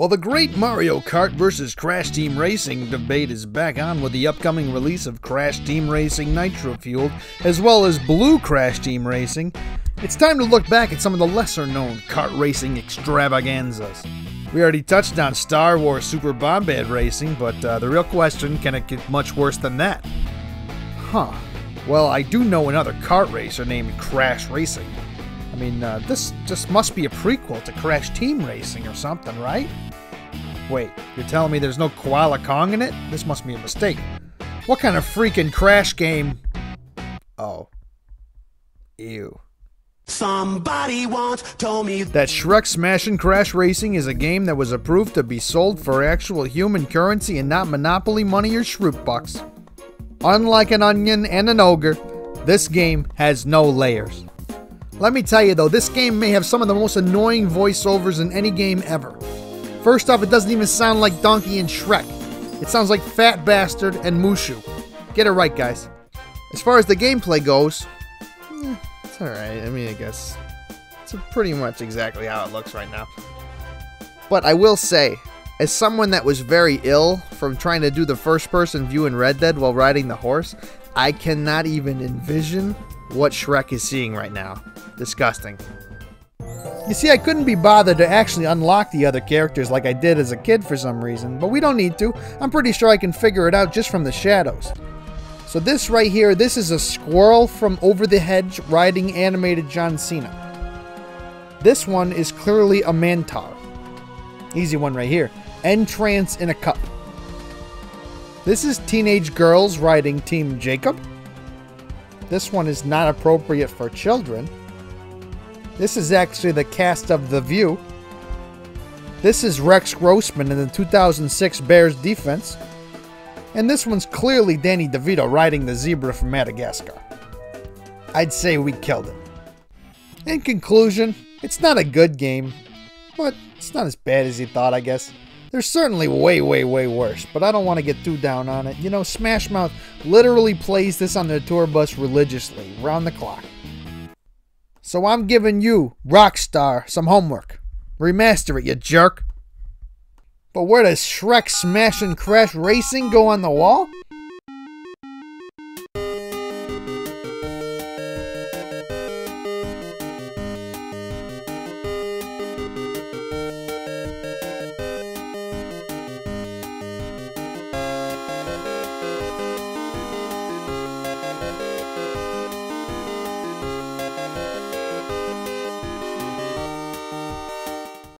Well, the great Mario Kart vs. Crash Team Racing debate is back on with the upcoming release of Crash Team Racing Nitro Fueled, as well as Blue Crash Team Racing. It's time to look back at some of the lesser known kart racing extravaganzas. We already touched on Star Wars Super Bombad Racing, but uh, the real question can it get much worse than that? Huh. Well, I do know another kart racer named Crash Racing. I mean, uh, this just must be a prequel to Crash Team Racing or something, right? Wait, you're telling me there's no Koala Kong in it? This must be a mistake. What kind of freaking Crash game? Oh. Ew. Somebody once told me That Shrek Smash and Crash Racing is a game that was approved to be sold for actual human currency and not Monopoly money or Schrute bucks. Unlike an onion and an ogre, this game has no layers. Let me tell you though, this game may have some of the most annoying voiceovers in any game ever. First off, it doesn't even sound like Donkey and Shrek. It sounds like Fat Bastard and Mushu. Get it right, guys. As far as the gameplay goes, eh, it's alright. I mean, I guess it's pretty much exactly how it looks right now. But I will say, as someone that was very ill from trying to do the first person view in Red Dead while riding the horse, I cannot even envision what Shrek is seeing right now. Disgusting. You see, I couldn't be bothered to actually unlock the other characters like I did as a kid for some reason, but we don't need to. I'm pretty sure I can figure it out just from the shadows. So this right here, this is a squirrel from Over the Hedge riding animated John Cena. This one is clearly a Mantar. Easy one right here. Entrance in a cup. This is teenage girls riding Team Jacob. This one is not appropriate for children. This is actually the cast of The View. This is Rex Grossman in the 2006 Bears defense. And this one's clearly Danny DeVito riding the zebra from Madagascar. I'd say we killed it. In conclusion, it's not a good game, but it's not as bad as you thought, I guess. There's certainly way, way, way worse, but I don't want to get too down on it. You know, Smash Mouth literally plays this on their tour bus religiously, round the clock. So I'm giving you, Rockstar, some homework. Remaster it, you jerk. But where does Shrek Smash and Crash Racing go on the wall?